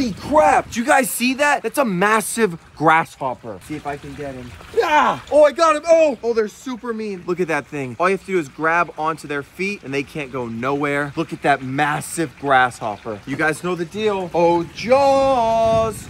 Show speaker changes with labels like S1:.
S1: Holy crap. Do you guys see that? That's a massive grasshopper. See if I can get him. Yeah. Oh, I got him. Oh, oh, they're super mean. Look at that thing. All you have to do is grab onto their feet and they can't go nowhere. Look at that massive grasshopper. You guys know the deal. Oh, Jaws.